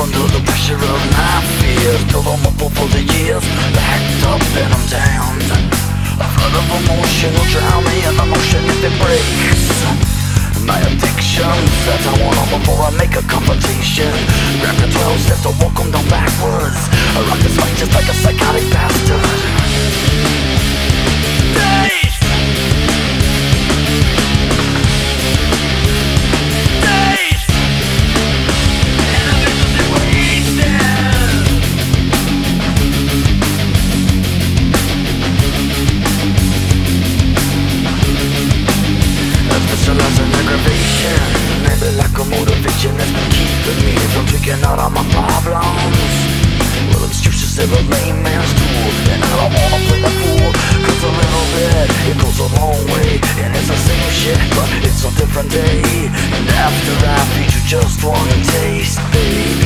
under the pressure of my fears. Built them up over the years, backed up and I'm down. A flood of emotion will drown me in the motion if it breaks. My addiction that's how I want them before I make a confrontation. Grab the 12 steps to walk them down backwards. I rock this fight just like a psychotic bastard Lack of motivation that's been keeping me. From taking out all my problems Well, excuses are a lame man's tool. And I don't wanna play the fool Cause a little bit, it goes a long way. And it's the same shit, but it's a different day. And after I feed you just one taste Baby,